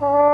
Oh.